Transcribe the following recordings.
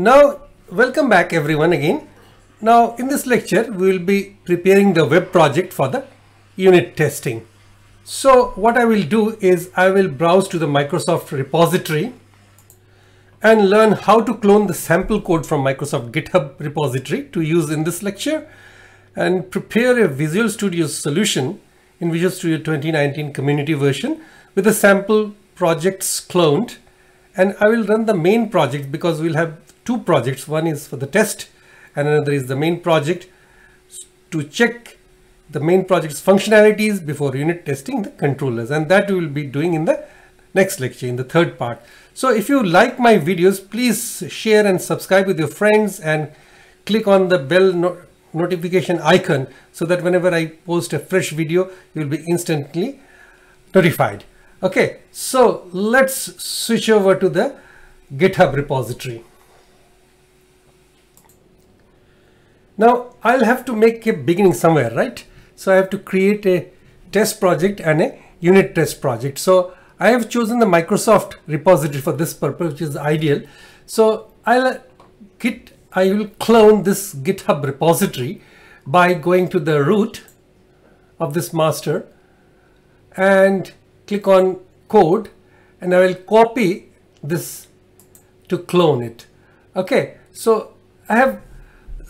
Now, welcome back everyone again. Now, in this lecture, we will be preparing the web project for the unit testing. So what I will do is I will browse to the Microsoft repository and learn how to clone the sample code from Microsoft GitHub repository to use in this lecture and prepare a Visual Studio solution in Visual Studio 2019 community version with the sample projects cloned and I will run the main project because we'll have two projects. One is for the test and another is the main project to check the main project's functionalities before unit testing the controllers and that we will be doing in the next lecture in the third part. So if you like my videos, please share and subscribe with your friends and click on the bell no notification icon so that whenever I post a fresh video, you will be instantly notified. Okay, so let's switch over to the GitHub repository. Now I'll have to make a beginning somewhere, right? So I have to create a test project and a unit test project. So I have chosen the Microsoft repository for this purpose, which is ideal. So I'll uh, git, I will clone this GitHub repository by going to the root of this master and click on code and I will copy this to clone it. Okay, so I have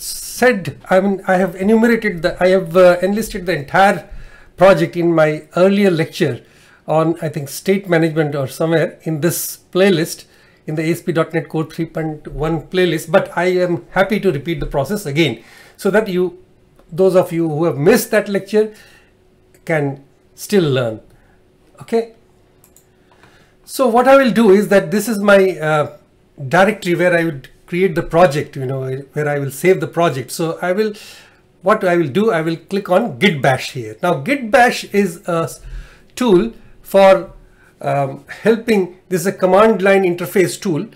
said, I mean, I have enumerated the, I have uh, enlisted the entire project in my earlier lecture on, I think, state management or somewhere in this playlist in the ASP.NET Core 3.1 playlist, but I am happy to repeat the process again so that you, those of you who have missed that lecture can still learn. Okay. So what I will do is that this is my uh, directory where I would create the project, you know, where I will save the project. So I will, what I will do, I will click on git bash here. Now git bash is a tool for um, helping, this is a command line interface tool.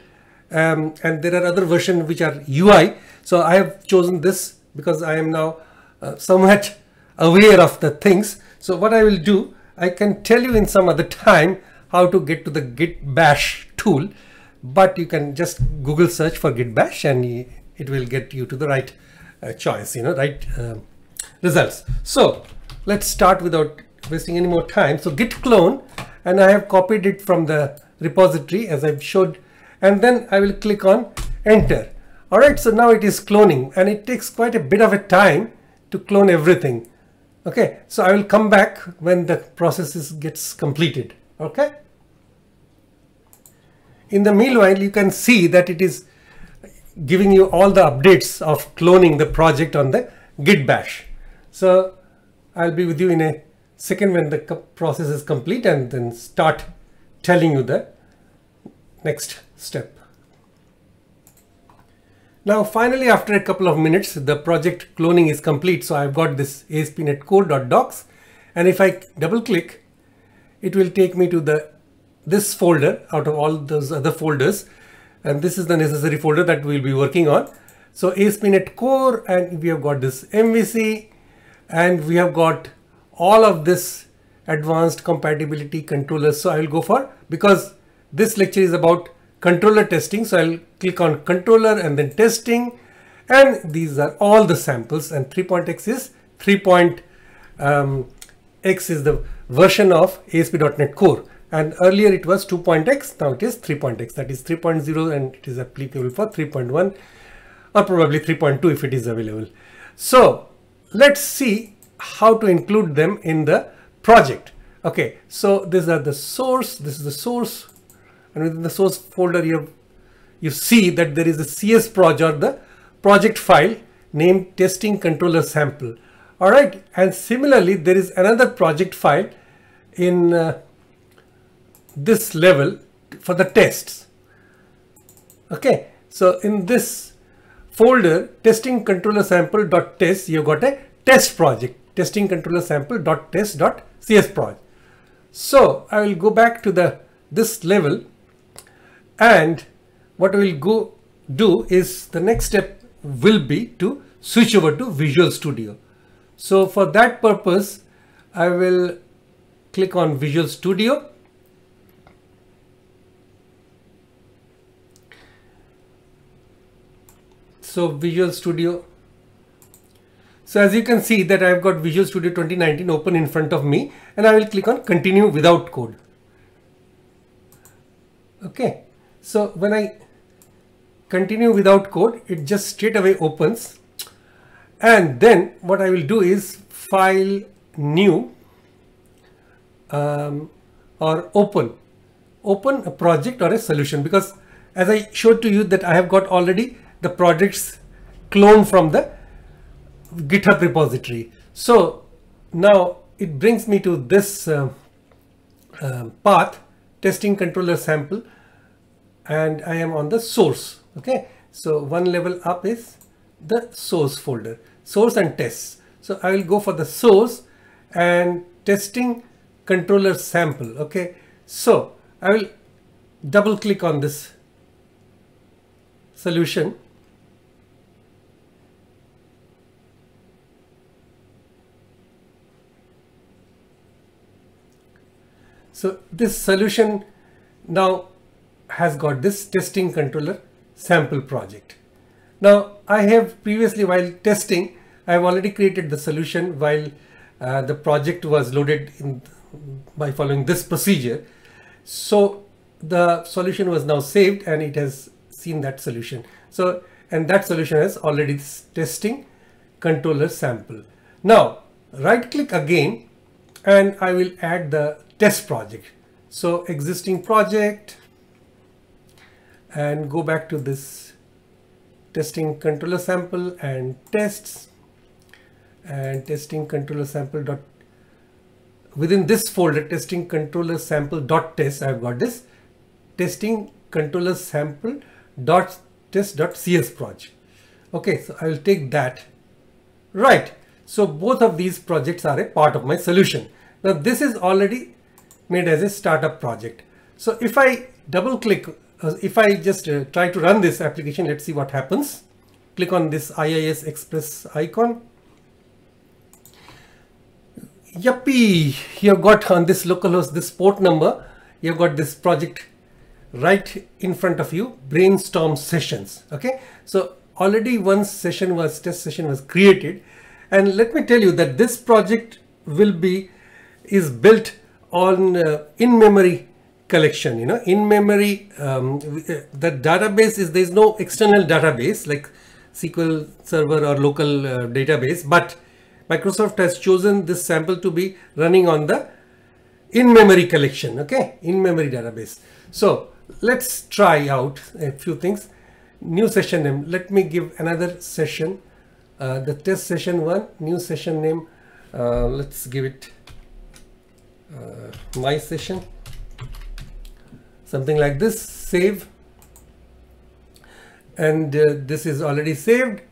Um, and there are other versions which are UI. So I have chosen this because I am now uh, somewhat aware of the things. So what I will do, I can tell you in some other time how to get to the git bash tool but you can just google search for git bash and it will get you to the right uh, choice you know right uh, results. So let's start without wasting any more time. So git clone and i have copied it from the repository as i've showed and then i will click on enter. All right so now it is cloning and it takes quite a bit of a time to clone everything. Okay so i will come back when the process is, gets completed. Okay in the meanwhile, you can see that it is giving you all the updates of cloning the project on the git bash. So I'll be with you in a second when the process is complete and then start telling you the next step. Now finally after a couple of minutes the project cloning is complete so I've got this ASP.NET Core.docs and if I double click it will take me to the this folder out of all those other folders and this is the necessary folder that we'll be working on. So ASP.NET Core and we have got this MVC and we have got all of this advanced compatibility controllers. So I will go for because this lecture is about controller testing. So I'll click on controller and then testing and these are all the samples and 3.x is 3. Um, is the version of ASP.NET Core and earlier it was 2.x now it is 3.x that is 3.0 and it is applicable for 3.1 or probably 3.2 if it is available. So let's see how to include them in the project. Okay so these are the source this is the source. And within the source folder you have, you see that there is a cs project or the project file named testing controller sample. All right and similarly there is another project file in uh, this level for the tests. Okay, so in this folder testing controller sample dot test you got a test project testing controller sample dot test dot cs project. So I will go back to the this level and what we will go do is the next step will be to switch over to Visual Studio. So for that purpose I will click on Visual Studio so Visual Studio. So as you can see that I've got Visual Studio 2019 open in front of me and I will click on continue without code. Okay, so when I continue without code, it just straight away opens. And then what I will do is file new um, or open, open a project or a solution because as I showed to you that I have got already the projects cloned from the GitHub repository. So now it brings me to this uh, uh, path testing controller sample and I am on the source. Okay, so one level up is the source folder, source and tests. So I will go for the source and testing controller sample. Okay, so I will double click on this solution So this solution now has got this testing controller sample project. Now I have previously while testing, I have already created the solution while uh, the project was loaded in by following this procedure. So the solution was now saved and it has seen that solution. So and that solution has already testing controller sample. Now right click again and I will add the test project. So existing project and go back to this testing controller sample and tests and testing controller sample dot within this folder testing controller sample dot test I've got this testing controller sample dot test dot cs project. Okay so I will take that. Right so both of these projects are a part of my solution. Now this is already made as a startup project. So if I double click uh, if I just uh, try to run this application let's see what happens. Click on this IIS Express icon. Yuppie you've got on this localhost this port number. You've got this project right in front of you. Brainstorm sessions okay? So already one session was test session was created. And let me tell you that this project will be is built on uh, in-memory collection you know in memory um, uh, the database is there's no external database like SQL server or local uh, database but Microsoft has chosen this sample to be running on the in-memory collection okay? In-memory database. So let's try out a few things. New session name let me give another session. Uh, the test session one new session name. Uh, let's give it uh, my session. Something like this save. And uh, this is already saved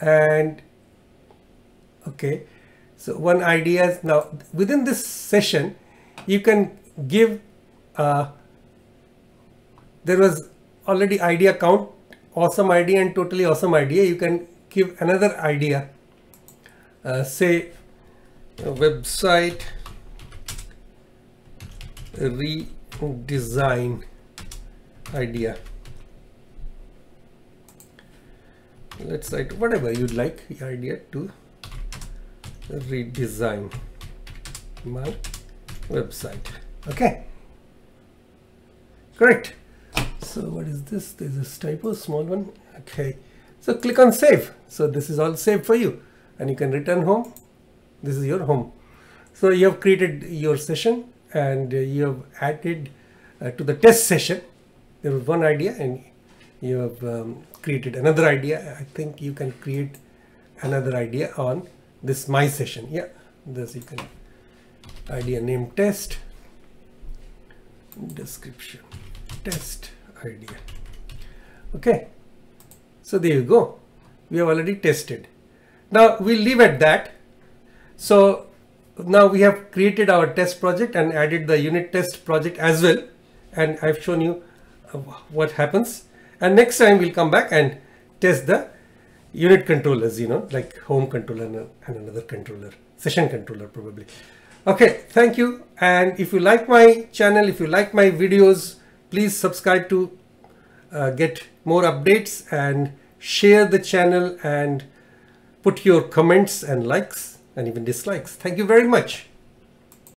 and okay. So one idea is now within this session you can give uh, there was already idea count awesome idea and totally awesome idea. You can give another idea. Uh, say website redesign idea. Let's write whatever you'd like idea to redesign my website. Okay. Correct. So what is this? There's a typo small one. Okay. So click on save. So this is all saved for you. And you can return home. This is your home. So you have created your session and you have added uh, to the test session there was one idea and you have um, created another idea. I think you can create another idea on this my session. Yeah this you can idea name test description test idea. Okay so there you go. We have already tested. Now we'll leave at that. So now we have created our test project and added the unit test project as well. And I've shown you uh, what happens. And next time we'll come back and test the unit controllers you know like home controller and another controller session controller probably. Okay thank you. And if you like my channel if you like my videos please subscribe to uh, get more updates and share the channel and put your comments and likes and even dislikes. Thank you very much.